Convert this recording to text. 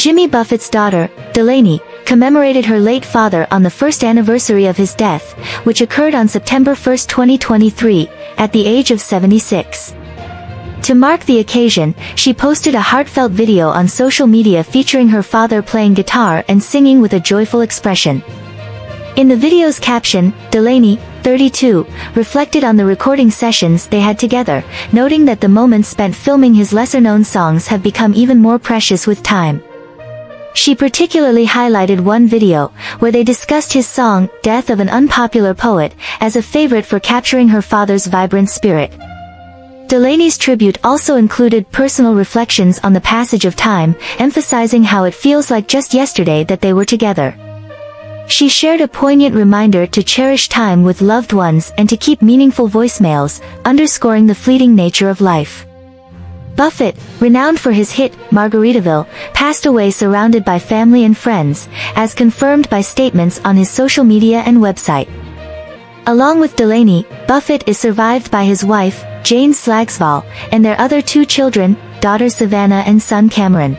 Jimmy Buffett's daughter, Delaney, commemorated her late father on the first anniversary of his death, which occurred on September 1, 2023, at the age of 76. To mark the occasion, she posted a heartfelt video on social media featuring her father playing guitar and singing with a joyful expression. In the video's caption, Delaney, 32, reflected on the recording sessions they had together, noting that the moments spent filming his lesser-known songs have become even more precious with time. She particularly highlighted one video, where they discussed his song, Death of an Unpopular Poet, as a favorite for capturing her father's vibrant spirit. Delaney's tribute also included personal reflections on the passage of time, emphasizing how it feels like just yesterday that they were together. She shared a poignant reminder to cherish time with loved ones and to keep meaningful voicemails, underscoring the fleeting nature of life. Buffett, renowned for his hit, Margaritaville, passed away surrounded by family and friends, as confirmed by statements on his social media and website. Along with Delaney, Buffett is survived by his wife, Jane Slagsvol, and their other two children, daughter Savannah and son Cameron.